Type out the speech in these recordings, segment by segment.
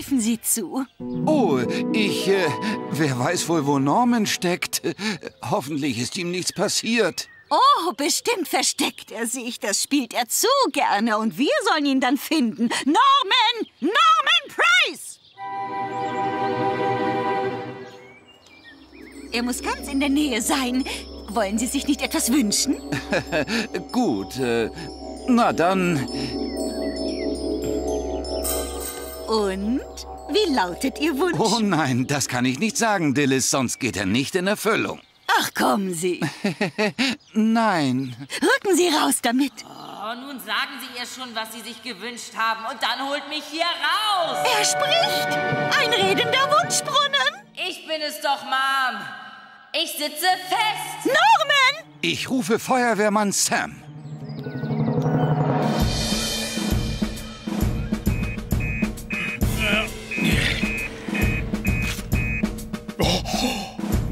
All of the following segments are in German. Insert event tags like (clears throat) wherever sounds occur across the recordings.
greifen Sie zu. Oh, ich, äh, wer weiß wohl, wo Norman steckt. Hoffentlich ist ihm nichts passiert. Oh, bestimmt versteckt er sich. Das spielt er zu gerne. Und wir sollen ihn dann finden. Norman! Norman Price! Er muss ganz in der Nähe sein. Wollen Sie sich nicht etwas wünschen? (laughs) Gut, äh, na dann. Und? Wie lautet Ihr Wunsch? Oh nein, das kann ich nicht sagen, Dillis, sonst geht er nicht in Erfüllung. Ach, kommen Sie. (laughs) nein. Rücken Sie raus damit. Oh, nun sagen Sie ihr schon, was Sie sich gewünscht haben und dann holt mich hier raus. Er spricht. Ein redender Wunschbrunnen. Ich bin es doch, Mom. Ich sitze fest. Norman! Ich rufe Feuerwehrmann Sam.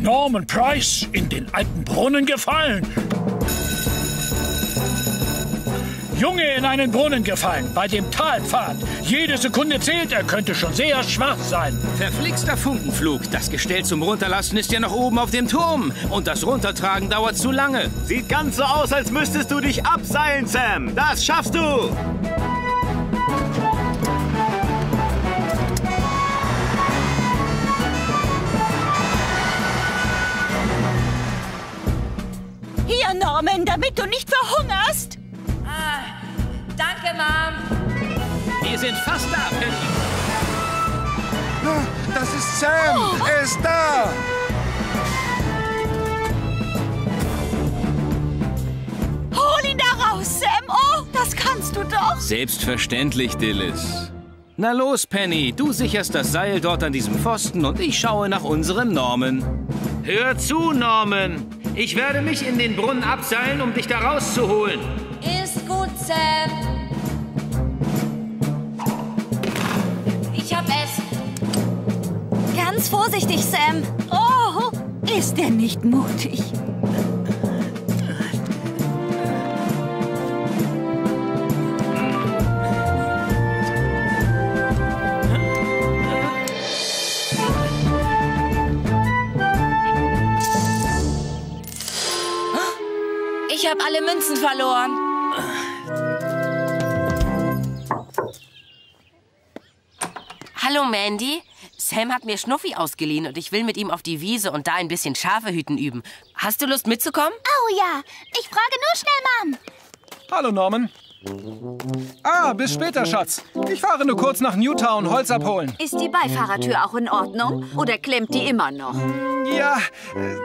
Norman Price in den alten Brunnen gefallen. Junge in einen Brunnen gefallen, bei dem Talpfad. Jede Sekunde zählt, er könnte schon sehr schwach sein. Verflixter Funkenflug. Das Gestell zum Runterlassen ist ja noch oben auf dem Turm. Und das Runtertragen dauert zu lange. Sieht ganz so aus, als müsstest du dich abseilen, Sam. Das schaffst du. Hier, Norman, damit du nicht verhungerst. Ah, danke, Mom. Wir sind fast da, Penny. Das ist Sam. Er ist da. Hol ihn da raus, Sam. Oh, das kannst du doch. Selbstverständlich, Dillis. Na los, Penny, du sicherst das Seil dort an diesem Pfosten und ich schaue nach unserem Norman. Hör zu, Norman. Ich werde mich in den Brunnen abseilen, um dich da rauszuholen. Ist gut, Sam. Ich hab es. Ganz vorsichtig, Sam. Oh, ist er nicht mutig? Alle Münzen verloren. Hallo, Mandy. Sam hat mir Schnuffi ausgeliehen und ich will mit ihm auf die Wiese und da ein bisschen Schafe hüten üben. Hast du Lust mitzukommen? Oh ja, ich frage nur schnell, Mom. Hallo, Norman. Ah, bis später, Schatz. Ich fahre nur kurz nach Newtown Holz abholen. Ist die Beifahrertür auch in Ordnung? Oder klemmt die immer noch? Ja,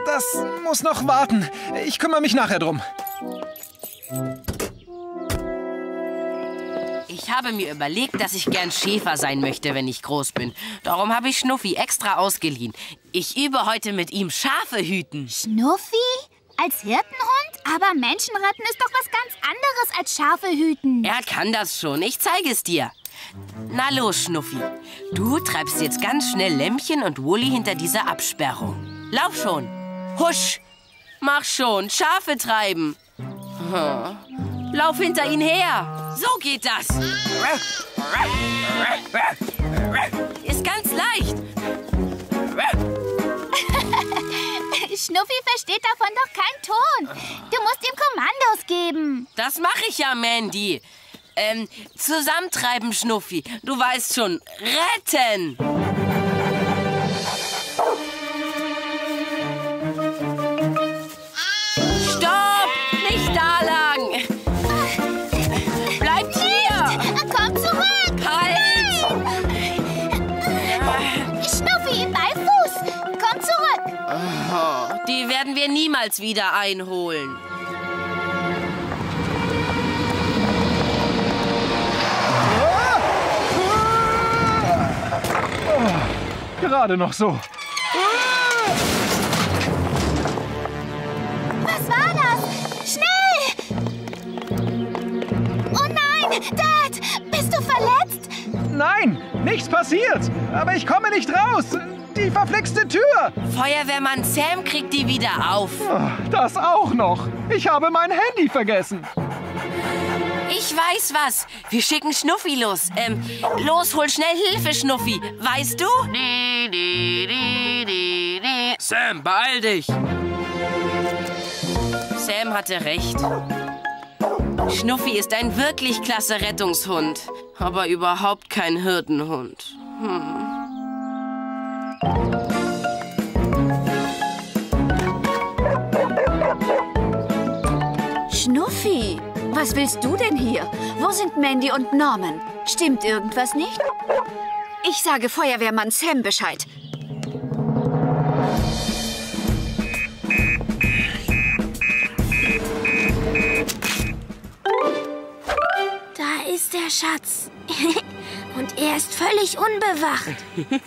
das muss noch warten. Ich kümmere mich nachher drum. Ich habe mir überlegt, dass ich gern Schäfer sein möchte, wenn ich groß bin. Darum habe ich Schnuffi extra ausgeliehen. Ich übe heute mit ihm Schafe hüten. Schnuffi? Als Hirtenhund? Aber Menschen retten ist doch was ganz anderes als Schafe hüten. Er kann das schon. Ich zeige es dir. Na los, Schnuffi. Du treibst jetzt ganz schnell Lämmchen und Wulli hinter dieser Absperrung. Lauf schon. Husch. Mach schon. Schafe treiben. Hm. Lauf hinter ihn her. So geht das. Ist ganz leicht. (laughs) Schnuffi versteht davon doch keinen Ton. Du musst ihm Kommandos geben. Das mache ich ja, Mandy. Ähm, zusammentreiben, Schnuffi. Du weißt schon. Retten. Werden wir niemals wieder einholen. Gerade noch so. Was war das? Schnell! Oh nein! Dad! Bist du verletzt? Nein, nichts passiert. Aber ich komme nicht raus. Verflixte Tür. Feuerwehrmann Sam kriegt die wieder auf. Das auch noch. Ich habe mein Handy vergessen. Ich weiß was. Wir schicken Schnuffi los. Ähm, los, hol schnell Hilfe, Schnuffi. Weißt du? Sam, beeil dich! Sam hatte recht. Schnuffi ist ein wirklich klasse Rettungshund, aber überhaupt kein Hirtenhund. Schnuffi, was willst du denn hier? Wo sind Mandy und Norman? Stimmt irgendwas nicht? Ich sage Feuerwehrmann Sam Bescheid. Da ist der Schatz. (laughs) Und er ist völlig unbewacht. (laughs)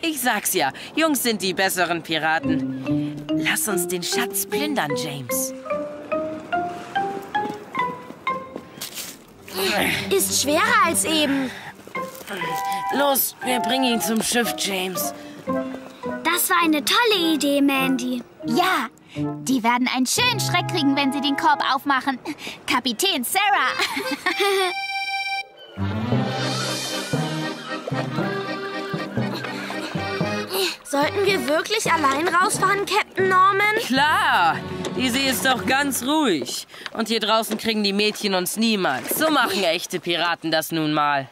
Ich sag's ja, Jungs sind die besseren Piraten. Lass uns den Schatz plündern, James. Ist schwerer als eben. Los, wir bringen ihn zum Schiff, James. Das war eine tolle Idee, Mandy. Ja, die werden einen schönen Schreck kriegen, wenn sie den Korb aufmachen. Kapitän Sarah. (laughs) Sollten wir wirklich allein rausfahren, Captain Norman? Klar, die See ist doch ganz ruhig. Und hier draußen kriegen die Mädchen uns niemals. So machen echte Piraten das nun mal.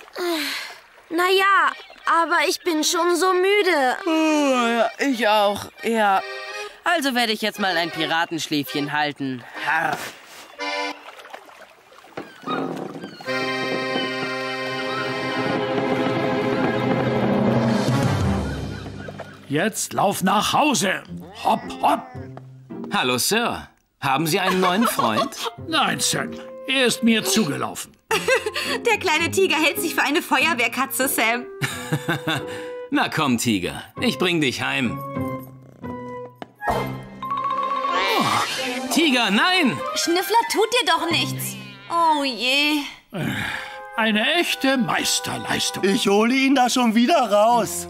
Naja, aber ich bin schon so müde. Oh, ich auch, ja. Also werde ich jetzt mal ein Piratenschläfchen halten. Harr. Jetzt lauf nach Hause. Hopp, hopp. Hallo, Sir. Haben Sie einen neuen Freund? (laughs) Nein, Sam. Er ist mir zugelaufen. (laughs) Der kleine Tiger hält sich für eine Feuerwehrkatze, Sam. (laughs) Na komm, Tiger. Ich bring dich heim. Tiger, nein! Schnüffler tut dir doch nichts. Oh je. Eine echte Meisterleistung. Ich hole ihn da schon wieder raus.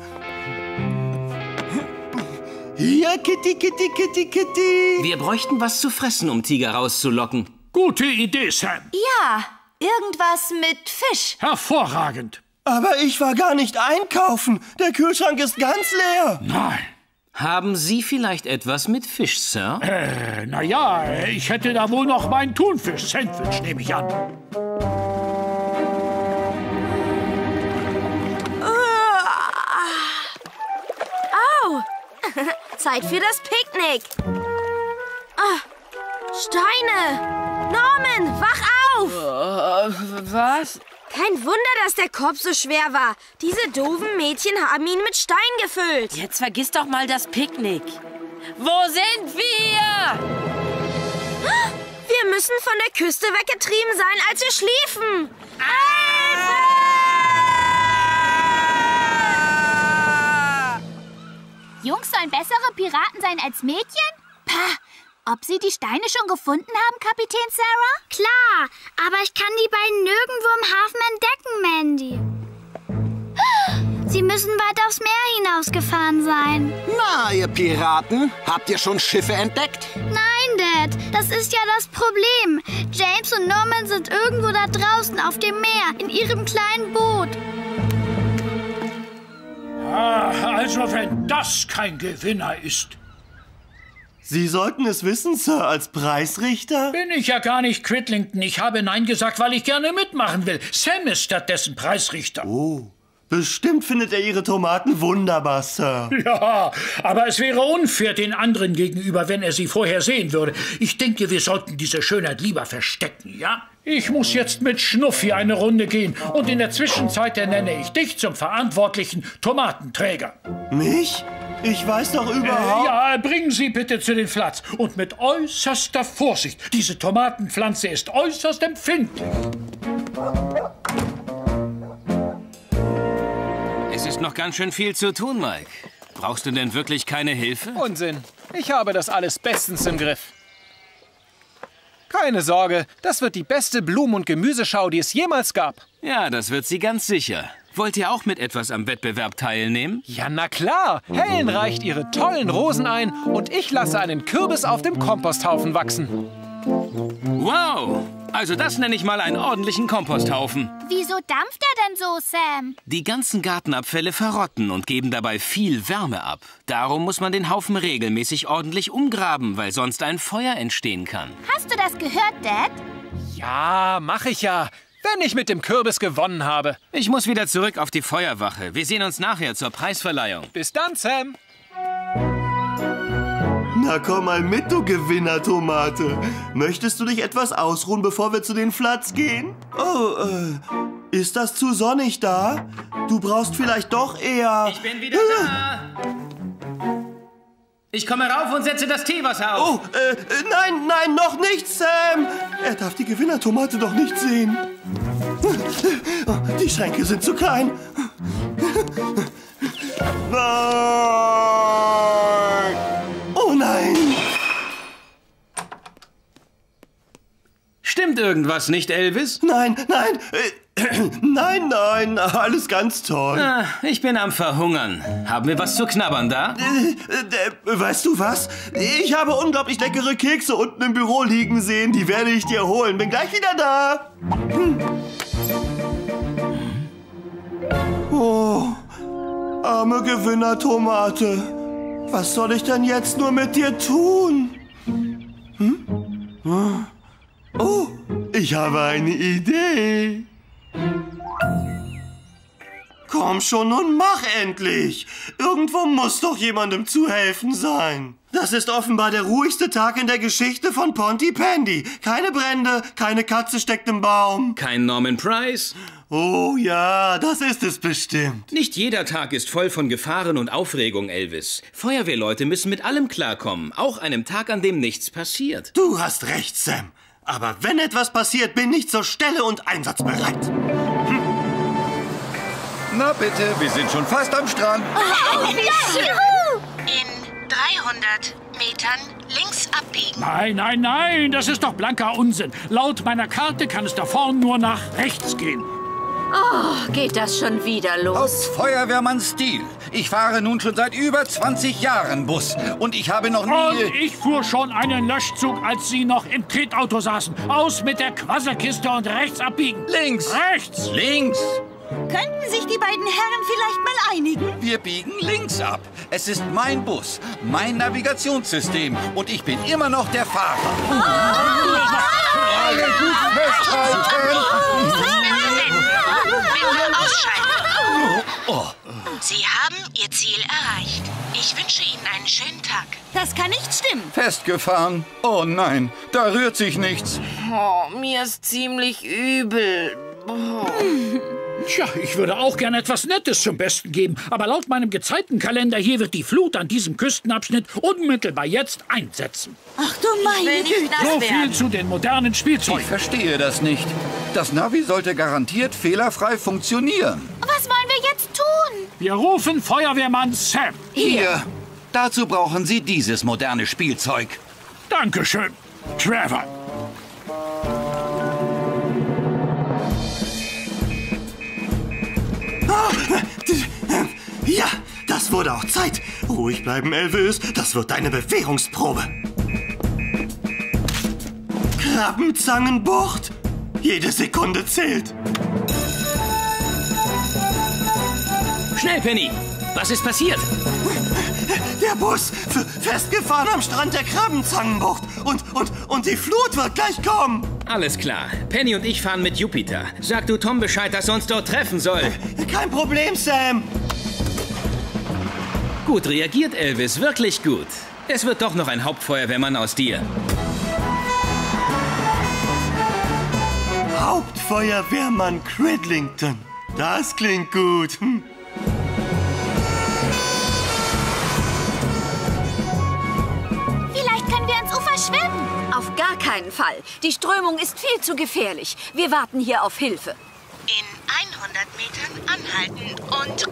Hier, Kitty, Kitty, Kitty, Kitty. Wir bräuchten was zu fressen, um Tiger rauszulocken. Gute Idee, Sam. Ja, irgendwas mit Fisch. Hervorragend. Aber ich war gar nicht einkaufen. Der Kühlschrank ist ganz leer. Nein. Haben Sie vielleicht etwas mit Fisch, Sir? Äh, na ja, ich hätte da wohl noch mein Thunfisch-Sandwich, nehme ich an. (laughs) Zeit für das Picknick. Ah, Steine! Norman, wach auf! Was? Kein Wunder, dass der Korb so schwer war. Diese doofen Mädchen haben ihn mit Stein gefüllt. Jetzt vergiss doch mal das Picknick. Wo sind wir? Wir müssen von der Küste weggetrieben sein, als wir schliefen. Jungs sollen bessere Piraten sein als Mädchen? Pah, ob Sie die Steine schon gefunden haben, Kapitän Sarah? Klar, aber ich kann die beiden nirgendwo im Hafen entdecken, Mandy. Sie müssen weit aufs Meer hinausgefahren sein. Na, ihr Piraten, habt ihr schon Schiffe entdeckt? Nein, Dad, das ist ja das Problem. James und Norman sind irgendwo da draußen auf dem Meer, in ihrem kleinen Boot. Ah, also wenn das kein Gewinner ist, Sie sollten es wissen, Sir, als Preisrichter. bin ich ja gar nicht Cridlington. Ich habe Nein gesagt, weil ich gerne mitmachen will. Sam ist stattdessen Preisrichter. Oh, bestimmt findet er Ihre Tomaten wunderbar, Sir. (laughs) Ja, aber es wäre unfair den anderen gegenüber, wenn er sie vorher sehen würde. Ich denke, wir sollten diese Schönheit lieber verstecken, ja? Ich muss jetzt mit Schnuffi eine Runde gehen und in der Zwischenzeit ernenne ich dich zum verantwortlichen Tomatenträger. Mich? Ich weiß doch Äh, überhaupt... ja, bringen Sie bitte zu den Flats und mit äußerster Vorsicht. Diese Tomatenpflanze ist äußerst empfindlich. Es ist noch ganz schön viel zu tun, Mike. Brauchst du denn wirklich keine Hilfe? Unsinn. Ich habe das alles bestens im Griff. Keine Sorge, das wird die beste Blumen- und Gemüseschau, die es jemals gab. Ja, das wird sie ganz sicher. Wollt ihr auch mit etwas am Wettbewerb teilnehmen? Ja, na klar. Helen reicht ihre tollen Rosen ein und ich lasse einen Kürbis auf dem Komposthaufen wachsen. Wow, also das nenne ich mal einen ordentlichen Komposthaufen. Wieso dampft er denn so, Sam? Die ganzen Gartenabfälle verrotten und geben dabei viel Wärme ab. Darum muss man den Haufen regelmäßig ordentlich umgraben, weil sonst ein Feuer entstehen kann. Hast du das gehört, Dad? Ja, mach ich ja. Wenn ich mit dem Kürbis gewonnen habe. Ich muss wieder zurück auf die Feuerwache. Wir sehen uns nachher zur Preisverleihung. Bis dann, Sam. Na komm mal mit, du Gewinner-Tomate. Möchtest du dich etwas ausruhen, bevor wir zu den Flats gehen? Oh, äh, ist das zu sonnig da? Du brauchst vielleicht doch eher... Ich bin wieder da. Ich komme rauf und setze das Teewasser auf. Oh, äh, nein, nein, noch nicht, Sam! Er darf die Gewinnertomate doch nicht sehen. Die Schränke sind zu klein. Oh (laughs) Stimmt irgendwas nicht, Elvis? Nein, nein, äh, (clears throat) nein, nein, alles ganz toll. Ah, ich bin am Verhungern. Haben wir was zu knabbern da? Äh, äh, weißt du was? Ich habe unglaublich leckere Kekse unten im Büro liegen sehen. Die werde ich dir holen. Bin gleich wieder da. Hm. Oh, arme Gewinnertomate. Was soll ich denn jetzt nur mit dir tun? Hm? Oh, ich habe eine Idee. Komm schon nun mach endlich. Irgendwo muss doch jemandem zu helfen sein. Das ist offenbar der ruhigste Tag in der Geschichte von Pontypandy. Keine Brände, keine Katze steckt im Baum. Kein Norman Price? Oh ja, das ist es bestimmt. Nicht jeder Tag ist voll von Gefahren und Aufregung, Elvis. Feuerwehrleute müssen mit allem klarkommen, auch einem Tag, an dem nichts passiert. Du hast recht, Sam. Aber wenn etwas passiert, bin ich zur Stelle und einsatzbereit. Na bitte, wir sind schon fast am Strand. In 300 Metern links abbiegen. Nein, nein, nein, das ist doch blanker Unsinn. Laut meiner Karte kann es da vorn nur nach rechts gehen. Oh, geht das schon wieder los? Aus Feuerwehrmann-Stil. Ich fahre nun schon seit über 20 Jahren Bus. Und ich habe noch Und nie... ich fuhr schon einen Löschzug, als Sie noch im Tretauto saßen. Aus mit der Quasselkiste und rechts abbiegen. Links. Rechts! Links. Könnten sich die beiden Herren vielleicht mal einigen? Wir biegen links ab. Es ist mein Bus, mein Navigationssystem. Und ich bin immer noch der Fahrer. Alle gut festhalten. Ausschalten. Sie haben Ihr Ziel erreicht. Ich wünsche Ihnen einen schönen Tag. Das kann nicht stimmen. Festgefahren. Oh nein, da rührt sich nichts. Oh, mir ist ziemlich übel. (laughs) Tja, ich würde auch gern etwas Nettes zum Besten geben. Aber laut meinem Gezeitenkalender hier wird die Flut an diesem Küstenabschnitt unmittelbar jetzt einsetzen. Ach du meine Güte. So viel zu den modernen Ich Spielzeugen. verstehe das nicht. Das Navi sollte garantiert fehlerfrei funktionieren. Was wollen wir jetzt tun? Wir rufen Feuerwehrmann Sam. Hier. Dazu brauchen Sie dieses moderne Spielzeug. Dankeschön, Trevor. Ja, das wurde auch Zeit. Ruhig bleiben, Elvis. Das wird deine Bewährungsprobe. Krabbenzangenbucht. Jede Sekunde zählt. Schnell, Penny! Was ist passiert? Der Bus festgefahren am Strand der Krabbenzangenbucht. Und, und, und die Flut wird gleich kommen. Alles klar. Penny und ich fahren mit Jupiter. Sag du Tom Bescheid, dass er uns dort treffen soll. Kein Problem, Sam. Gut reagiert, Elvis. Wirklich gut. Es wird doch noch ein Hauptfeuerwehrmann aus dir. Hauptfeuerwehrmann Cridlington. Das klingt gut. Hm. Keinen Fall. Die Strömung ist viel zu gefährlich. Wir warten hier auf Hilfe. In 100 Metern anhalten und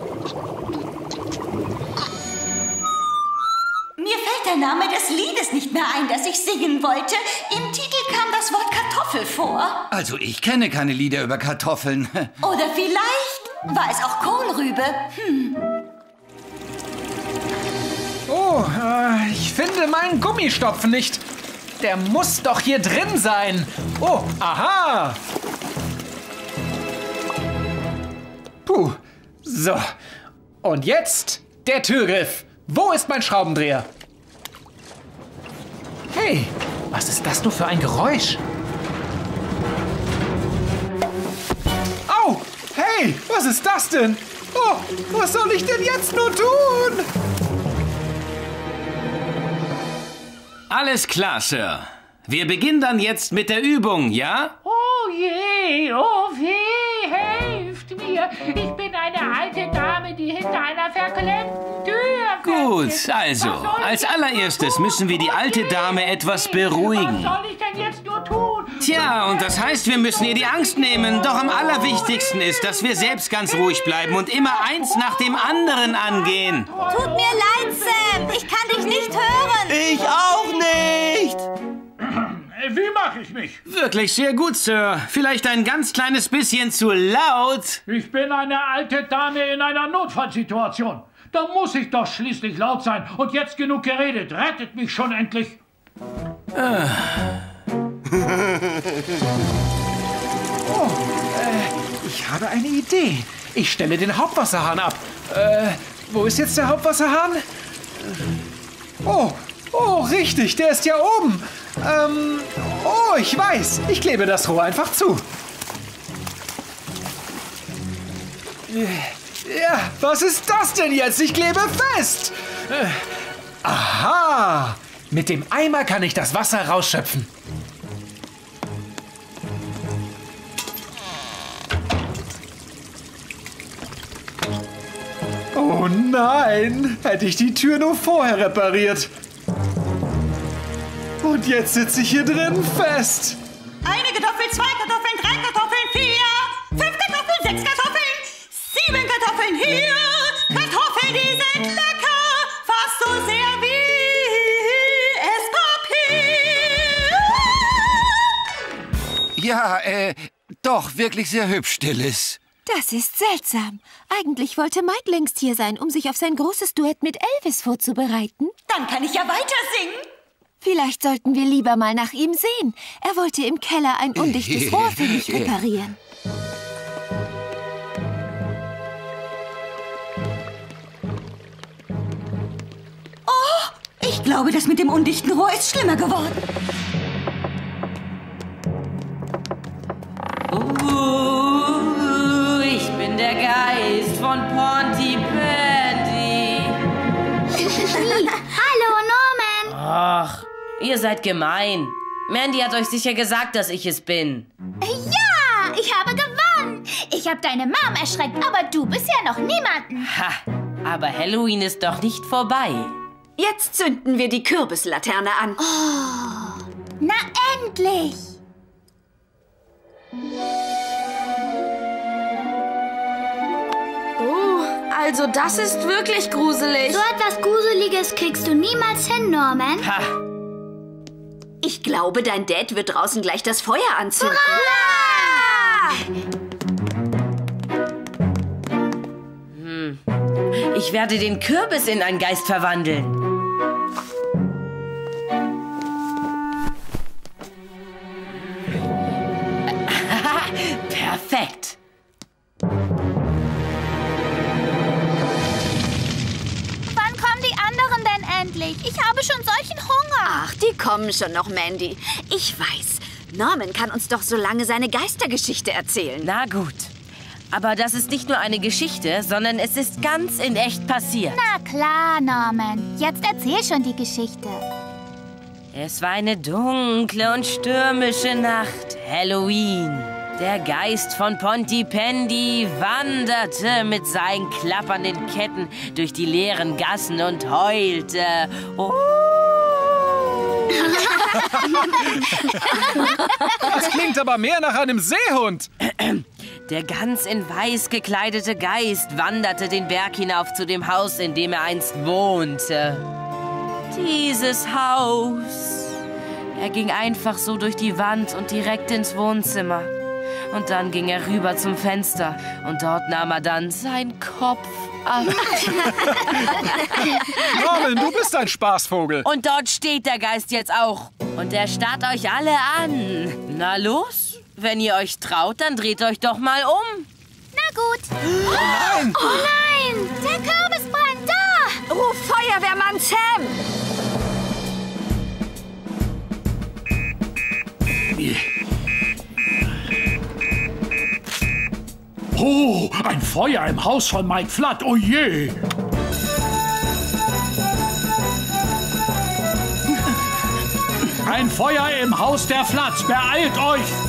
Mir fällt der Name des Liedes nicht mehr ein, das ich singen wollte. Im Titel kam das Wort Kartoffel vor. Also ich kenne keine Lieder über Kartoffeln. (laughs) Oder vielleicht war es auch Kohlrübe. Hm. Oh, äh, ich finde meinen Gummistopfen nicht. Der muss doch hier drin sein. Oh, aha. Puh. So. Und jetzt der Türgriff. Wo ist mein Schraubendreher? Hey, was ist das nur für ein Geräusch? Au! Hey, was ist das denn? Oh, was soll ich denn jetzt nur tun? Alles klar, Sir. Wir beginnen dann jetzt mit der Übung, ja? Oh je, oh weh, helft mir. Ich bin eine alte Dame, die hinter einer verklemmten Tür Gut, also, Was soll ich als denn allererstes müssen wir die alte Dame etwas Was beruhigen. soll ich denn jetzt nur tun? Tja, und das heißt, wir müssen ihr die Angst nehmen. Doch am allerwichtigsten ist, dass wir selbst ganz ruhig bleiben und immer eins nach dem anderen angehen. Tut mir leid, Sam. Ich kann dich nicht hören. Ich auch nicht! Äh, Wie mache ich mich? Wirklich sehr gut, Sir. Vielleicht ein ganz kleines bisschen zu laut. Ich bin eine alte Dame in einer Notfallsituation. Da muss ich doch schließlich laut sein. Und jetzt genug geredet. Rettet mich schon endlich. (laughs) Ich habe eine Idee. Ich stelle den Hauptwasserhahn ab. Äh, wo ist jetzt der Hauptwasserhahn? Oh, oh, richtig, der ist ja oben. Ähm, oh, ich weiß. Ich klebe das Rohr einfach zu. Ja, was ist das denn jetzt? Ich klebe fest. Äh, aha. Mit dem Eimer kann ich das Wasser rausschöpfen. Oh nein, hätte ich die Tür nur vorher repariert. Und jetzt sitze ich hier drin fest. Eine Kartoffel, zwei Kartoffeln, hier. Kartoffeln, die sind lecker, fast so sehr wie Esspapier. Ja, äh, doch, wirklich sehr hübsch, Stilles. Das ist seltsam. Eigentlich wollte Mike längst hier sein, um sich auf sein großes Duett mit Elvis vorzubereiten. Dann kann ich ja weiter singen. Vielleicht sollten wir lieber mal nach ihm sehen. Er wollte im Keller ein undichtes (laughs) Rohr für mich reparieren. Ich glaube, das mit dem undichten Rohr ist schlimmer geworden. Uh, ich bin der Geist von Pontypandy. (laughs) Hallo, Norman. Ach, ihr seid gemein. Mandy hat euch sicher gesagt, dass ich es bin. Ja, ich habe gewonnen. Ich habe deine Mom erschreckt, aber du bist ja noch niemanden. Ha, aber Halloween ist doch nicht vorbei. Jetzt zünden wir die Kürbislaterne an. Na endlich. Oh, also das ist wirklich gruselig. So etwas Gruseliges kriegst du niemals hin, Norman. Ha, Ich glaube, dein Dad wird draußen gleich das Feuer anzünden. ich werde den Kürbis in einen Geist verwandeln. (laughs) Perfekt. Wann kommen die anderen denn endlich? Ich habe schon solchen Hunger. Ach, die kommen schon noch, Mandy. Ich weiß. Norman kann uns doch so lange seine Geistergeschichte erzählen. Na gut. Aber das ist nicht nur eine Geschichte, sondern es ist ganz in echt passiert. Na klar, Norman. Jetzt erzähl schon die Geschichte. Es war eine dunkle und stürmische Nacht, Halloween. Der Geist von Pontypandy wanderte mit seinen klappernden Ketten durch die leeren Gassen und heulte. Oh. Das klingt aber mehr nach einem Seehund. (clears throat) Der ganz in weiß gekleidete Geist wanderte den Berg hinauf zu dem Haus, in dem er einst wohnte. Dieses Haus. Er ging einfach so durch die Wand und direkt ins Wohnzimmer. Und dann ging er rüber zum Fenster und dort nahm er dann seinen Kopf ab. (laughs) Norman, du bist ein Spaßvogel. Und dort steht der Geist jetzt auch. Und er starrt euch alle an. Na los, wenn ihr euch traut, dann dreht euch doch mal um. Na gut. Oh nein! Oh nein! Der Kürbis brennt da! Ruf Feuerwehrmann Sam! Oh, ein Feuer im Haus von Mike Flood. Oh je! Ein Feuer im Haus der Floods. Beeilt euch!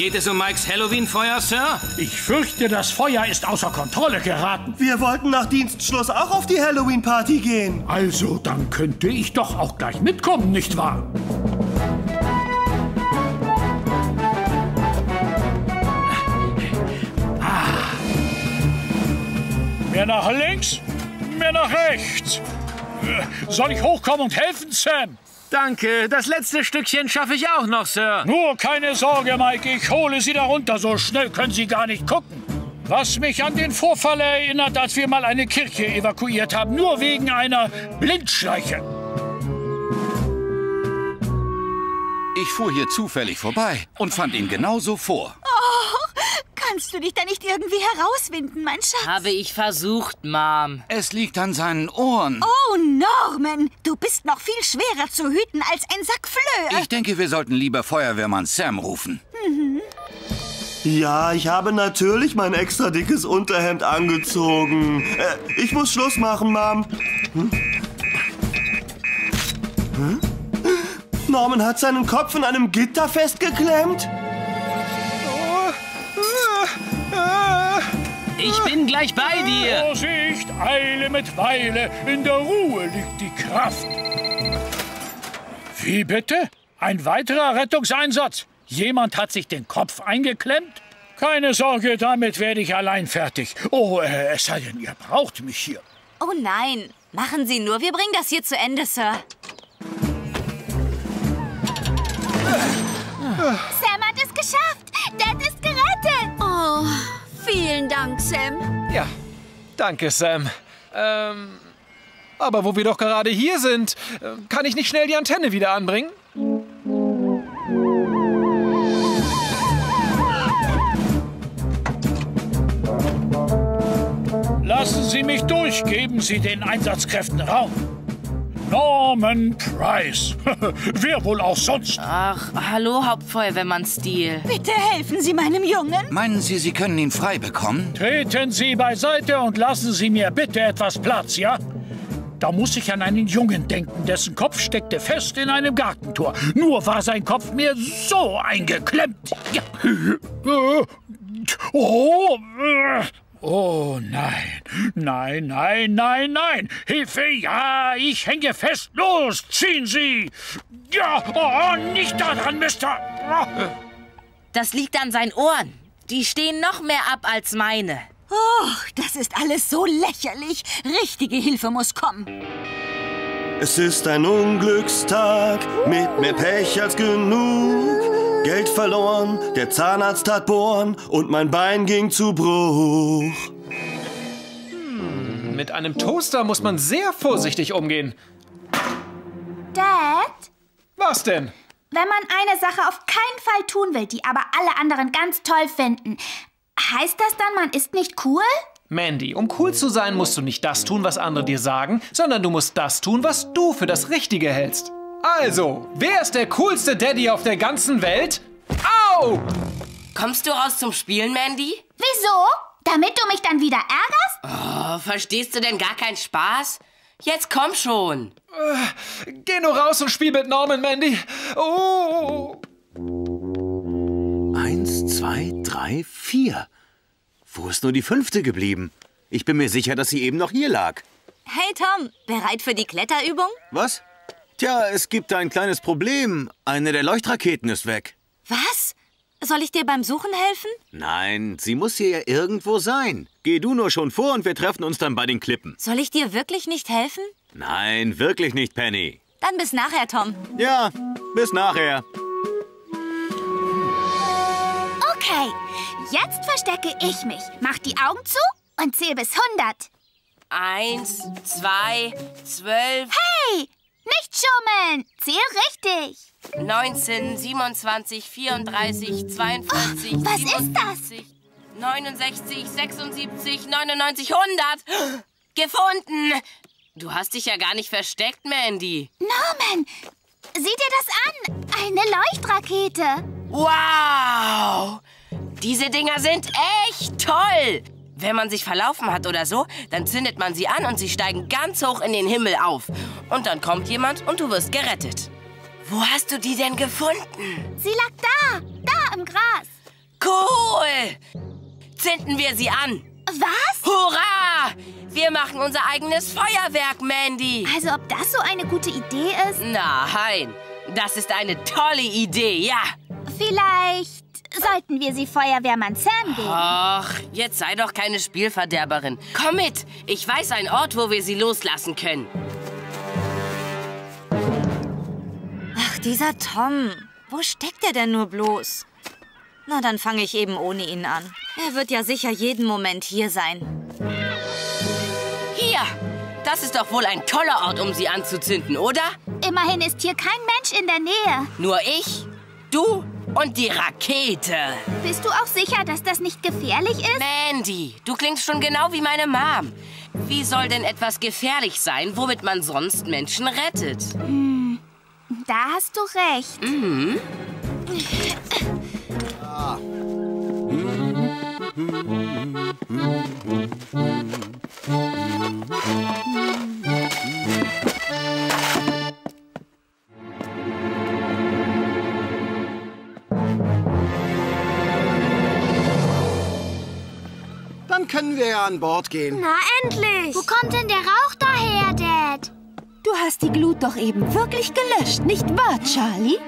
Geht es um Mikes Halloween-Feuer, Sir? Ich fürchte, das Feuer ist außer Kontrolle geraten. Wir wollten nach Dienstschluss auch auf die Halloween-Party gehen. Also, dann könnte ich doch auch gleich mitkommen, nicht wahr? Ah. Mehr nach links, mehr nach rechts. Soll ich hochkommen und helfen, Sam? Danke, das letzte Stückchen schaffe ich auch noch, Sir. Nur keine Sorge, Mike, ich hole Sie da runter. So schnell können Sie gar nicht gucken. Was mich an den Vorfall erinnert, als wir mal eine Kirche evakuiert haben, nur wegen einer Blindschleiche. Ich fuhr hier zufällig vorbei und fand ihn genauso vor. Oh, kannst du dich da nicht irgendwie herauswinden, mein Schatz? Habe ich versucht, Mom. Es liegt an seinen Ohren. Oh, Norman, du bist noch viel schwerer zu hüten als ein Sack Flöhe. Ich denke, wir sollten lieber Feuerwehrmann Sam rufen. Mhm. Ja, ich habe natürlich mein extra dickes Unterhemd angezogen. Äh, ich muss Schluss machen, Mom. Hm? Hm? Norman hat seinen Kopf in einem Gitter festgeklemmt. Ich bin gleich bei dir. Vorsicht, Eile mit Weile, in der Ruhe liegt die Kraft. Wie bitte? Ein weiterer Rettungseinsatz? Jemand hat sich den Kopf eingeklemmt? Keine Sorge, damit werde ich allein fertig. Oh, äh, es sei denn, ihr braucht mich hier. Oh nein, machen Sie nur, wir bringen das hier zu Ende, Sir. Sam hat es geschafft. Dad ist gerettet. Oh, vielen Dank, Sam. Ja, danke, Sam. Ähm, aber wo wir doch gerade hier sind, äh, kann ich nicht schnell die Antenne wieder anbringen? Lassen Sie mich durch, geben Sie den Einsatzkräften Raum. Norman Price. (laughs) Wer wohl auch sonst? Ach, hallo, Hauptfeuerwehrmann Steele. Bitte helfen Sie meinem Jungen. Meinen Sie, Sie können ihn frei bekommen? Treten Sie beiseite und lassen Sie mir bitte etwas Platz, ja? Da muss ich an einen Jungen denken, dessen Kopf steckte fest in einem Gartentor. Nur war sein Kopf mir so eingeklemmt. Ja. Oh, äh. Oh nein, nein, nein, nein, nein. Hilfe, ja, ich hänge fest. Los, ziehen Sie. Ja, oh, nicht daran, Mister. Das liegt an seinen Ohren. Die stehen noch mehr ab als meine. Oh, das ist alles so lächerlich. Richtige Hilfe muss kommen. Es ist ein Unglückstag mit mehr Pech als genug. Geld verloren, der Zahnarzt hat bohren und mein Bein ging zu Bruch. Hm, mit einem Toaster muss man sehr vorsichtig umgehen. Dad, Was denn? wenn man eine Sache auf keinen Fall tun will, die aber alle anderen ganz toll finden, heißt das dann, man ist nicht cool? Mandy, um cool zu sein, musst du nicht das tun, was andere dir sagen, sondern du musst das tun, was du für das Richtige hältst. Also, wer ist der coolste Daddy auf der ganzen Welt? Au! Kommst du raus zum Spielen, Mandy? Wieso? Damit du mich dann wieder ärgerst? Oh, verstehst du denn gar keinen Spaß? Jetzt komm schon. Äh, geh nur raus und spiel mit Norman, Mandy. Oh! Eins, zwei, drei, vier. Wo ist nur die fünfte geblieben? Ich bin mir sicher, dass sie eben noch hier lag. Hey Tom, bereit für die Kletterübung? Was? Tja, es gibt ein kleines Problem. Eine der Leuchtraketen ist weg. Was? Soll ich dir beim Suchen helfen? Nein, sie muss hier ja irgendwo sein. Geh du nur schon vor und wir treffen uns dann bei den Klippen. Soll ich dir wirklich nicht helfen? Nein, wirklich nicht, Penny. Dann bis nachher, Tom. Ja, bis nachher. Okay, jetzt verstecke ich mich. Mach die Augen zu und zähl bis 100. Eins, zwei, zwölf. Hey, Nicht schummeln. Zähl richtig. 19, 27, 34, 42, was ist das? 57, 69, 76, 99, 100. Gefunden! Du hast dich ja gar nicht versteckt, Mandy. Norman, sieh dir das an. Eine Leuchtrakete. Wow! Diese Dinger sind echt toll! Wenn man sich verlaufen hat oder so, dann zündet man sie an und sie steigen ganz hoch in den Himmel auf. Und dann kommt jemand und du wirst gerettet. Wo hast du die denn gefunden? Sie lag da. Da im Gras. Cool! Zünden wir sie an. Was? Hurra! Wir machen unser eigenes Feuerwerk, Mandy. Also ob das so eine gute Idee ist? Nein, das ist eine tolle Idee, ja. Vielleicht sollten wir sie Feuerwehrmann Sam geben. Ach, jetzt sei doch keine Spielverderberin. Komm mit, ich weiß einen Ort, wo wir sie loslassen können. Ach, dieser Tom. Wo steckt er denn nur bloß? Na, dann fange ich eben ohne ihn an. Er wird ja sicher jeden Moment hier sein. Hier, das ist doch wohl ein toller Ort, um sie anzuzünden, oder? Immerhin ist hier kein Mensch in der Nähe. Nur ich, du und die Rakete. Bist du auch sicher, dass das nicht gefährlich ist? Mandy, du klingst schon genau wie meine Mom. Wie soll denn etwas gefährlich sein, womit man sonst Menschen rettet? Hm, da hast du recht. Mhm. Können wir ja an Bord gehen. Na endlich! Wo kommt denn der Rauch daher, Dad? Du hast die Glut doch eben wirklich gelöscht, nicht wahr, Charlie?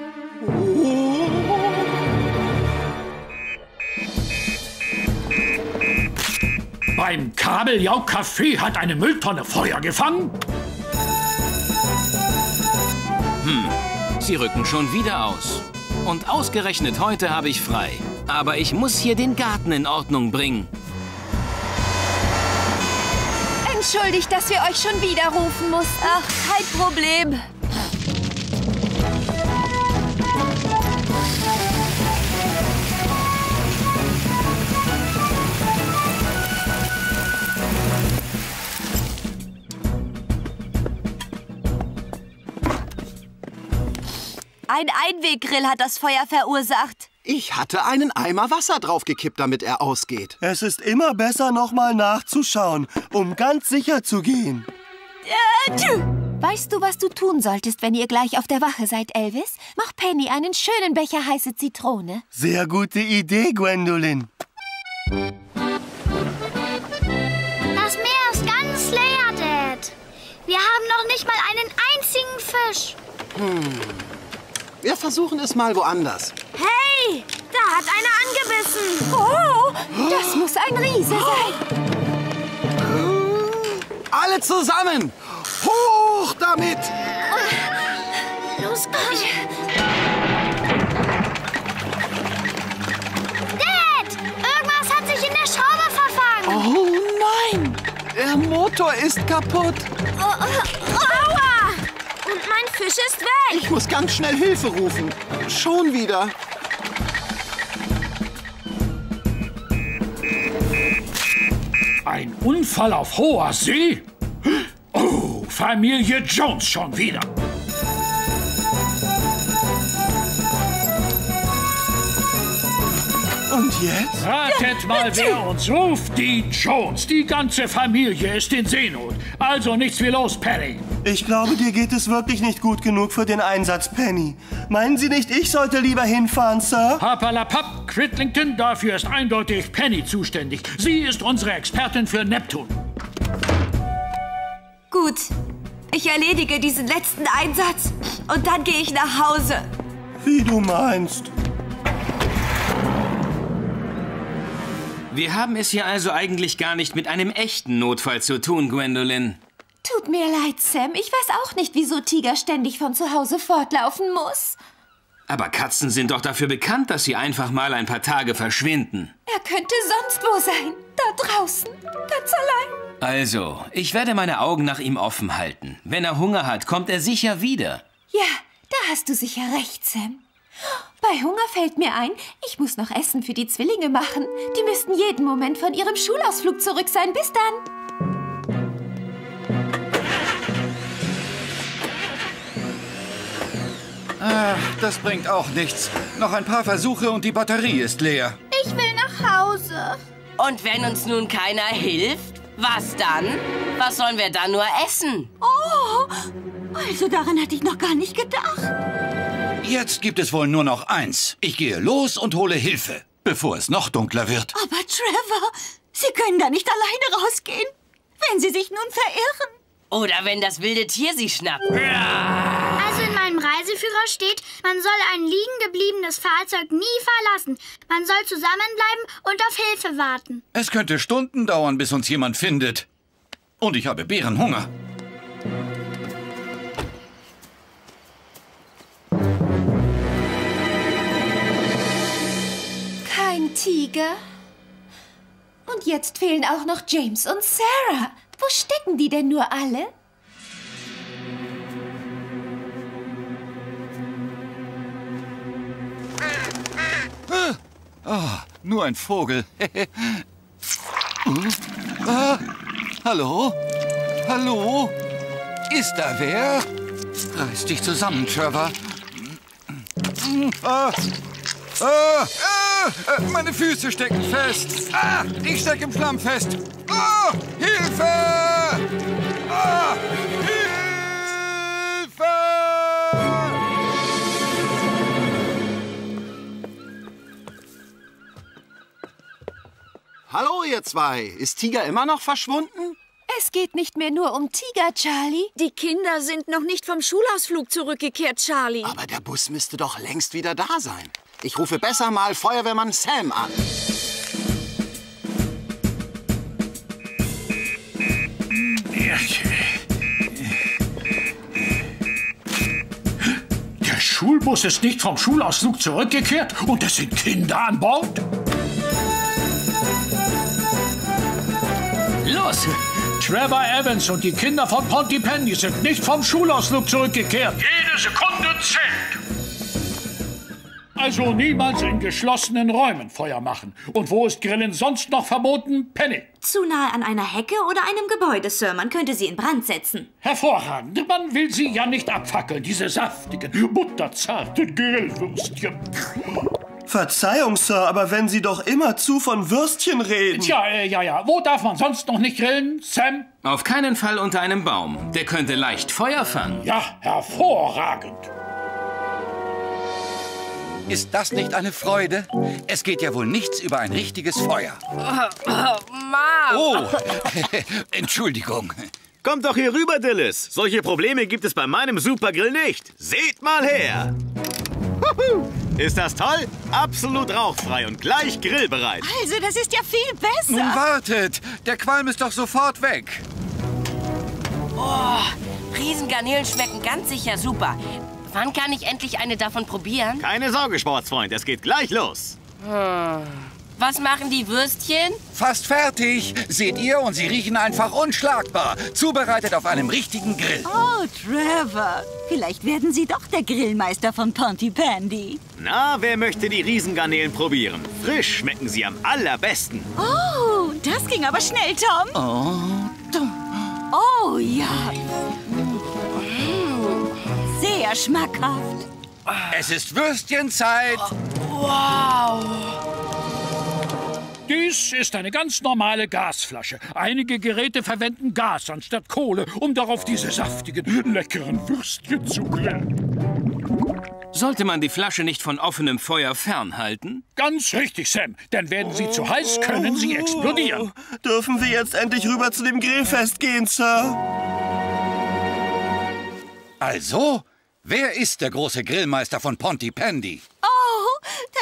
Beim Kabeljau-Café hat eine Mülltonne Feuer gefangen? Hm, sie rücken schon wieder aus. Und ausgerechnet heute habe ich frei. Aber ich muss hier den Garten in Ordnung bringen. Entschuldigt, dass wir euch schon wieder rufen mussten. Ach, kein Problem. Ein Einweggrill hat das Feuer verursacht. Ich hatte einen Eimer Wasser draufgekippt, damit er ausgeht. Es ist immer besser, nochmal nachzuschauen, um ganz sicher zu gehen. Weißt du, was du tun solltest, wenn ihr gleich auf der Wache seid, Elvis? Mach Penny einen schönen Becher heiße Zitrone. Sehr gute Idee, Gwendolyn. Das Meer ist ganz leer, Dad. Wir haben noch nicht mal einen einzigen Fisch. Hm. Wir versuchen es mal woanders. Hey, da hat einer angebissen. Oh, das muss ein Riese sein. Alle zusammen! Hoch damit! Los, komm! Dad! Irgendwas hat sich in der Schraube verfangen. Oh nein! Der Motor ist kaputt. Oh, oh, aua! Und mein Fisch ist weg. Ich muss ganz schnell Hilfe rufen. Schon wieder. Ein Unfall auf hoher See? Oh, Familie Jones schon wieder. Und jetzt? Ratet mal, wer uns ruft. Die Jones. Die ganze Familie ist in Seenot. Also nichts wie los, Perry. Ich glaube, dir geht es wirklich nicht gut genug für den Einsatz, Penny. Meinen Sie nicht, ich sollte lieber hinfahren, Sir? Papalapap, Cridlington, dafür ist eindeutig Penny zuständig. Sie ist unsere Expertin für Neptun. Gut, ich erledige diesen letzten Einsatz und dann gehe ich nach Hause. Wie du meinst. Wir haben es hier also eigentlich gar nicht mit einem echten Notfall zu tun, Gwendolyn. Tut mir leid, Sam. Ich weiß auch nicht, wieso Tiger ständig von zu Hause fortlaufen muss. Aber Katzen sind doch dafür bekannt, dass sie einfach mal ein paar Tage verschwinden. Er könnte sonst wo sein. Da draußen. Ganz allein. Also, ich werde meine Augen nach ihm offen halten. Wenn er Hunger hat, kommt er sicher wieder. Ja, da hast du sicher recht, Sam. Bei Hunger fällt mir ein, ich muss noch Essen für die Zwillinge machen. Die müssten jeden Moment von ihrem Schulausflug zurück sein. Bis dann. Ah, das bringt auch nichts. Noch ein paar Versuche und die Batterie ist leer. Ich will nach Hause. Und wenn uns nun keiner hilft, was dann? Was sollen wir dann nur essen? Oh, also daran hatte ich noch gar nicht gedacht. Jetzt gibt es wohl nur noch eins. Ich gehe los und hole Hilfe, bevor es noch dunkler wird. Aber Trevor, Sie können da nicht alleine rausgehen. Wenn Sie sich nun verirren. Oder wenn das wilde Tier sie schnappt. Meinem Reiseführer steht, man soll ein liegen gebliebenes Fahrzeug nie verlassen. Man soll zusammenbleiben und auf Hilfe warten. Es könnte Stunden dauern, bis uns jemand findet. Und ich habe Bärenhunger. Kein Tiger. Und jetzt fehlen auch noch James und Sarah. Wo stecken die denn nur alle? Oh, nur ein Vogel. Hm? (laughs) ah, hallo? Hallo? Ist da wer? Reiß dich zusammen, Trevor. Ah, ah, ah, meine Füße stecken fest. Ah, ich stecke im Schlamm fest. Ah! Ah, Hilfe! Hallo, ihr zwei. Ist Tiger immer noch verschwunden? Es geht nicht mehr nur um Tiger, Charlie. Die Kinder sind noch nicht vom Schulausflug zurückgekehrt, Charlie. Aber der Bus müsste doch längst wieder da sein. Ich rufe besser mal Feuerwehrmann Sam an. Der Schulbus ist nicht vom Schulausflug zurückgekehrt und es sind Kinder an Bord? Los! Trevor Evans und die Kinder von Pontypandy sind nicht vom Schulausflug zurückgekehrt. Jede Sekunde zählt. Also niemals in geschlossenen Räumen Feuer machen. Und wo ist Grillen sonst noch verboten? Penny. Zu nahe an einer Hecke oder einem Gebäude, Sir. Man könnte sie in Brand setzen. Hervorragend. Man will sie ja nicht abfackeln, diese saftigen, butterzarten Grillwürstchen. Verzeihung, Sir, aber wenn Sie doch immerzu von Würstchen reden. Tja, äh, ja, ja. Wo darf man sonst noch nicht grillen, Sam? Auf keinen Fall unter einem Baum. Der könnte leicht Feuer fangen. Ja, hervorragend. Ist das nicht eine Freude? Es geht ja wohl nichts über ein richtiges Feuer. Mom! Oh, (laughs) Entschuldigung. Kommt doch hier rüber, Dillis. Solche Probleme gibt es bei meinem Supergrill nicht. Seht mal her. Ist das toll? Absolut rauchfrei und gleich grillbereit. Also, das ist ja viel besser. Nun wartet, der Qualm ist doch sofort weg. Oh, Riesengarnelen schmecken ganz sicher super. Wann kann ich endlich eine davon probieren? Keine Sorge, Sportsfreund, es geht gleich los. Hm. Was machen die Würstchen? Fast fertig. Seht ihr, und sie riechen einfach unschlagbar. Zubereitet auf einem richtigen Grill. Oh, Trevor. Vielleicht werden Sie doch der Grillmeister von Pontypandy. Na, wer möchte die Riesengarnelen probieren? Frisch schmecken sie am allerbesten. Oh, das ging aber schnell, Tom. Oh, Oh, ja. Sehr schmackhaft. es ist Würstchenzeit. Wow! Dies ist eine ganz normale Gasflasche. Einige Geräte verwenden Gas anstatt Kohle, um darauf diese saftigen, leckeren Würstchen zu grillen. Sollte man die Flasche nicht von offenem Feuer fernhalten? Ganz richtig, Sam. Denn werden sie zu heiß, können sie explodieren. Dürfen wir jetzt endlich rüber zu dem Grillfest gehen, Sir? Also, wer ist der große Grillmeister von Pontypandy?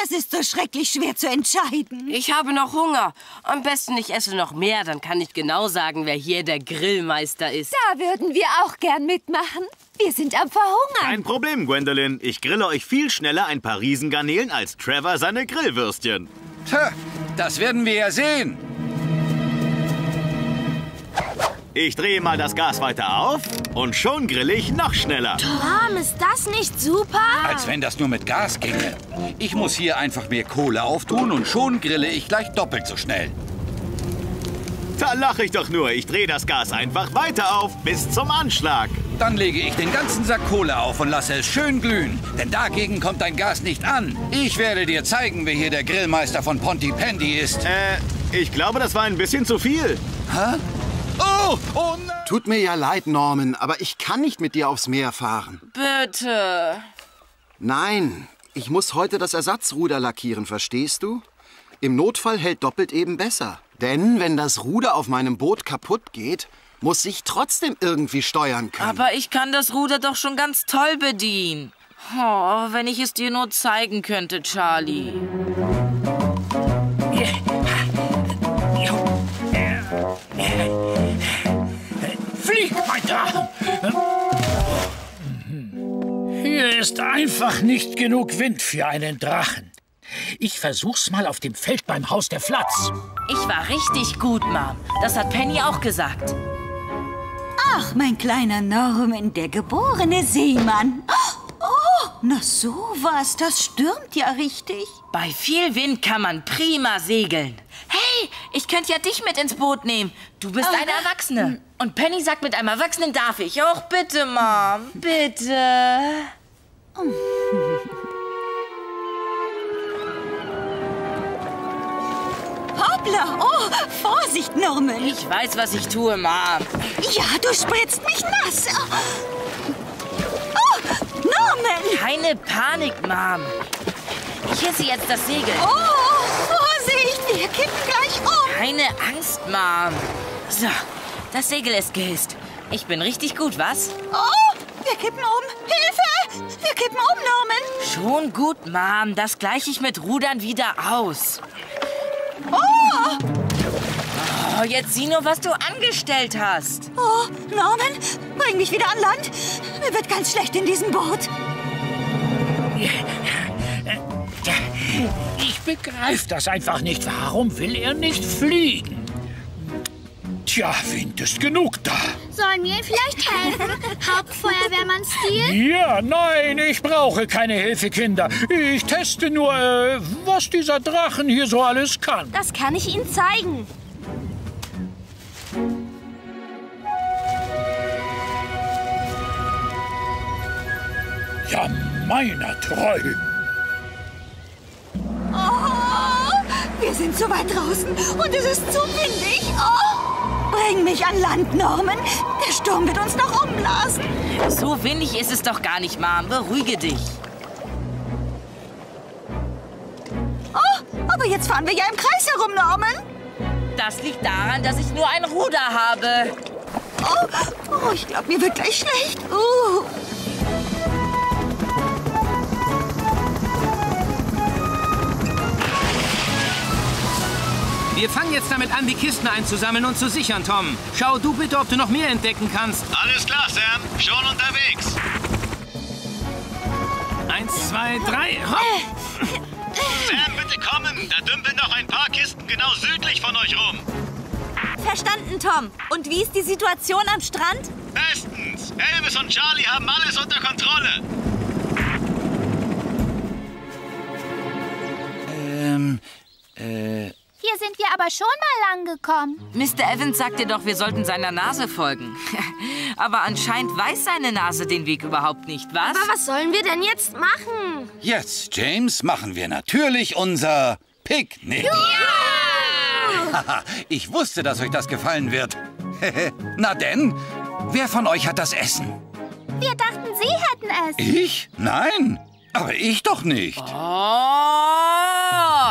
Das ist so schrecklich schwer zu entscheiden. Ich habe noch Hunger. Am besten ich esse noch mehr, dann kann ich genau sagen, wer hier der Grillmeister ist. Da würden wir auch gern mitmachen. Wir sind am Verhungern. Kein Problem, Gwendolyn. Ich grille euch viel schneller ein paar Riesengarnelen als Trevor seine Grillwürstchen. Tja, das werden wir ja sehen. Ich drehe mal das Gas weiter auf und schon grille ich noch schneller. Tom, ist das nicht super? Als wenn das nur mit Gas ginge. Ich muss hier einfach mehr Kohle auftun und schon grille ich gleich doppelt so schnell. Da lache ich doch nur. Ich drehe das Gas einfach weiter auf bis zum Anschlag. Dann lege ich den ganzen Sack Kohle auf und lasse es schön glühen. Denn dagegen kommt dein Gas nicht an. Ich werde dir zeigen, wer hier der Grillmeister von Pontypandy ist. Äh, ich glaube, das war ein bisschen zu viel. Hä? Oh, oh nein! Tut mir ja leid, Norman, aber ich kann nicht mit dir aufs Meer fahren. Bitte. Nein, ich muss heute das Ersatzruder lackieren, verstehst du? Im Notfall hält doppelt eben besser. Denn wenn das Ruder auf meinem Boot kaputt geht, muss ich trotzdem irgendwie steuern können. Aber ich kann das Ruder doch schon ganz toll bedienen. Oh, wenn ich es dir nur zeigen könnte, Charlie. Ist einfach nicht genug Wind für einen Drachen. Ich versuch's mal auf dem Feld beim Haus der Flatz. Ich war richtig gut, Mom. Das hat Penny auch gesagt. Ach, mein kleiner Norman, der geborene Seemann. Oh, na sowas, das stürmt ja richtig. Bei viel Wind kann man prima segeln. Hey, ich könnte ja dich mit ins Boot nehmen. Du bist eine Erwachsene. Und Penny sagt, mit einem Erwachsenen darf ich. Och, bitte, Mom, bitte. Hoppla, oh, Vorsicht, Norman. Ich weiß, was ich tue, Mom. Ja, du spritzt mich nass. Oh, Norman. Keine Panik, Mom. Ich hisse jetzt das Segel. Oh, Vorsicht, wir kippen gleich um. Keine Angst, Mom. So, das Segel ist gehisst. Ich bin richtig gut, was? Oh, wir kippen um. Hilfe! Wir kippen um, Norman. Schon gut, Mom. Das gleiche ich mit Rudern wieder aus. Oh! Oh, jetzt sieh nur, was du angestellt hast. Oh, Norman, bring mich wieder an Land. Mir wird ganz schlecht in diesem Boot. (laughs) Ich begreife das einfach nicht. Warum will er nicht fliegen? Tja, Wind ist genug da. Sollen wir ihm vielleicht helfen? (laughs) Hauptfeuerwehrmann-Stil? Ja, nein, ich brauche keine Hilfe, Kinder. Ich teste nur, äh, was dieser Drachen hier so alles kann. Das kann ich Ihnen zeigen. Ja, meiner treu. Oh, wir sind so weit draußen und es ist zu windig. Oh, bring mich an Land, Norman. Der Sturm wird uns noch umblasen. So windig ist es doch gar nicht, Mom. Beruhige dich. Oh, aber jetzt fahren wir ja im Kreis herum, Norman. Das liegt daran, dass ich nur ein Ruder habe. Oh, oh ich glaube, mir wird gleich schlecht. Uh. Wir fangen jetzt damit an, die Kisten einzusammeln und zu sichern, Tom. Schau du bitte, ob du noch mehr entdecken kannst. Alles klar, Sam. Schon unterwegs. Eins, zwei, drei, hopp! Sam, bitte kommen. Da dümpeln noch ein paar Kisten genau südlich von euch rum. Verstanden, Tom. Und wie ist die Situation am Strand? Bestens. Elvis und Charlie haben alles unter Kontrolle. Ähm, äh, Hier sind wir aber schon mal lang gekommen. Mr. Evans sagte doch, wir sollten seiner Nase folgen. (laughs) Aber anscheinend weiß seine Nase den Weg überhaupt nicht, was? Aber was sollen wir denn jetzt machen? jetzt, James, machen wir natürlich unser Picknick. Haha, ich wusste, dass euch das gefallen wird. (laughs) Na denn, wer von euch hat das Essen? Wir dachten, Sie hätten es. Ich? Nein, aber ich doch nicht. Oh,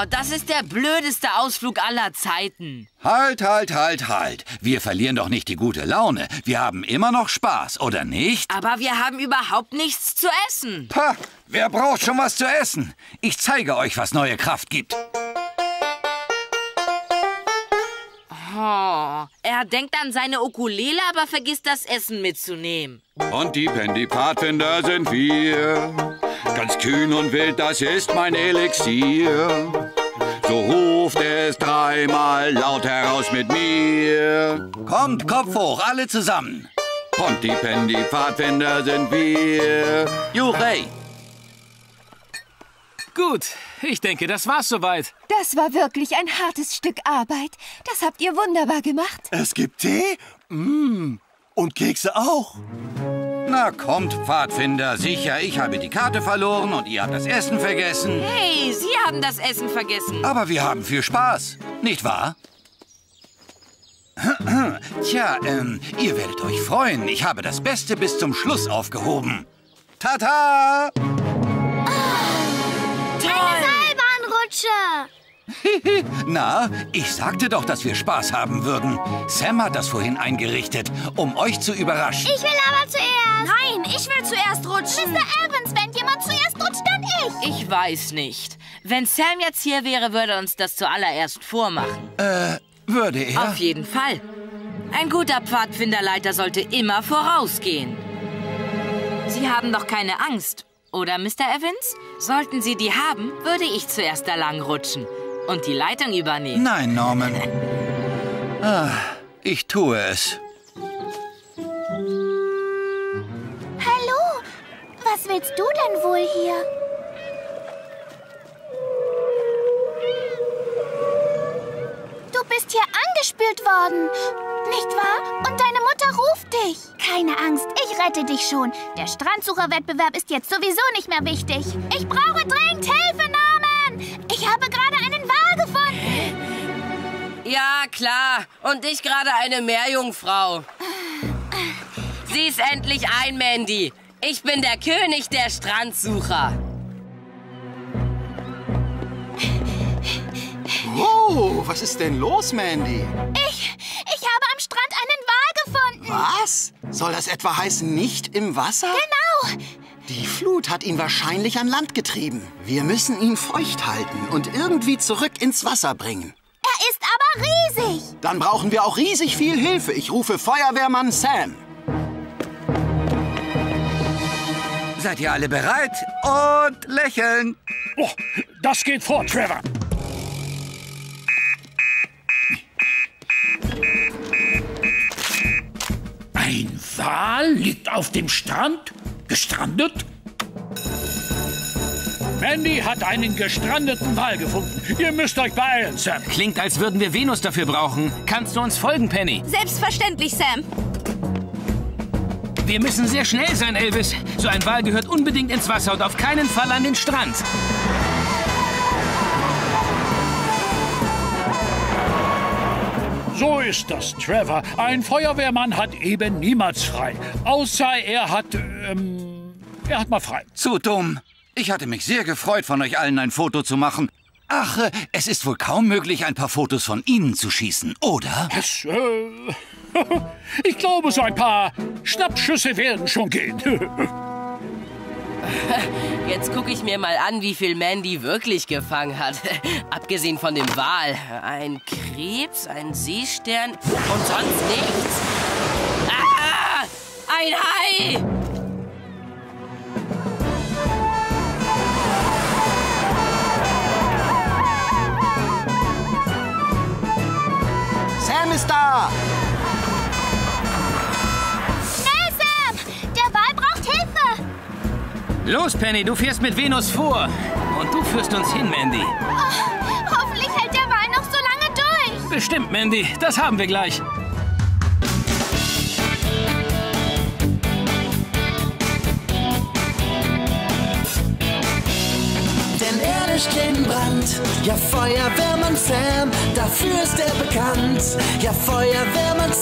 das ist der blödeste Ausflug aller Zeiten. Halt, halt, halt, halt. Wir verlieren doch nicht die gute Laune. Wir haben immer noch Spaß, oder nicht? Aber wir haben überhaupt nichts zu essen. Pah, wer braucht schon was zu essen? Ich zeige euch, was neue Kraft gibt. Oh, er denkt an seine Ukulele, aber vergisst das Essen mitzunehmen. Und die Pendy Pfadfinder sind wir. Ganz kühn und wild, das ist mein Elixier. So ruft es dreimal laut heraus mit mir. Kommt, Kopf hoch, alle zusammen. Pontypendi, Pfadfinder sind wir. Juchei! Gut, ich denke, das war's soweit. Das war wirklich ein hartes Stück Arbeit. Das habt ihr wunderbar gemacht. Es gibt Tee? Mmh. Und Kekse auch. Na kommt, Pfadfinder, sicher, ich habe die Karte verloren und ihr habt das Essen vergessen. Hey, Sie haben das Essen vergessen. Aber wir haben viel Spaß, nicht wahr? (clears throat) Tja, ähm, ihr werdet euch freuen. Ich habe das Beste bis zum Schluss aufgehoben. Tata! Eine Seilbahnrutsche. (laughs) Na, ich sagte doch, dass wir Spaß haben würden. Sam hat das vorhin eingerichtet, um euch zu überraschen. Ich will aber zuerst. Nein, ich will zuerst rutschen. Mr. Evans, wenn jemand zuerst rutscht, dann ich. Ich weiß nicht. Wenn Sam jetzt hier wäre, würde er uns das zuallererst vormachen. Äh, würde er? Auf jeden Fall. Ein guter Pfadfinderleiter sollte immer vorausgehen. Sie haben doch keine Angst, oder, Mr. Evans? Sollten Sie die haben, würde ich zuerst da lang rutschen und die Leitung übernehmen. Nein, Norman. Ah, ich tue es. Hallo, was willst du denn wohl hier? Du bist hier angespült worden, nicht wahr? Und deine Mutter ruft dich. Keine Angst, ich rette dich schon. Der Strandsucherwettbewerb ist jetzt sowieso nicht mehr wichtig. Ich brauche dringend Ja, klar. Und ich gerade eine Meerjungfrau. Sieh's endlich ein, Mandy. Ich bin der König der Strandsucher. Oh, was ist denn los, Mandy? Ich, ich habe am Strand einen Wal gefunden. Was? Soll das etwa heißen, nicht im Wasser? Genau. Die Flut hat ihn wahrscheinlich an Land getrieben. Wir müssen ihn feucht halten und irgendwie zurück ins Wasser bringen. Ist aber riesig. Dann brauchen wir auch riesig viel Hilfe. Ich rufe Feuerwehrmann Sam. Seid ihr alle bereit? Und lächeln. Oh, das geht vor, Trevor. Ein Wal liegt auf dem Strand? Gestrandet? Mandy hat einen gestrandeten Wal gefunden. Ihr müsst euch beeilen, Sam. Klingt, als würden wir Venus dafür brauchen. Kannst du uns folgen, Penny? Selbstverständlich, Sam. Wir müssen sehr schnell sein, Elvis. So ein Wal gehört unbedingt ins Wasser und auf keinen Fall an den Strand. So ist das, Trevor. Ein Feuerwehrmann hat eben niemals frei. Außer er hat, ähm, er hat mal frei. Zu dumm. Ich hatte mich sehr gefreut, von euch allen ein Foto zu machen. Ach, äh, es ist wohl kaum möglich, ein paar Fotos von Ihnen zu schießen, oder? Es, äh, (laughs) ich glaube, so ein paar Schnappschüsse werden schon gehen. (laughs) Jetzt gucke ich mir mal an, wie viel Mandy wirklich gefangen hat. (laughs) Abgesehen von dem Wal. Ein Krebs, ein Seestern und sonst nichts. Ah! Ein Hai! Sam ist da! Schnell, Sam! Der Wal braucht Hilfe. Los, Penny, du fährst mit Venus vor. Und du führst uns hin, Mandy. Oh, hoffentlich hält der Wal noch so lange durch. Bestimmt, Mandy. Das haben wir gleich. Steht in Brand. Ja, Feuerwehrmann Sam, dafür ist er bekannt. Ja, Feuerwehrmann Sam.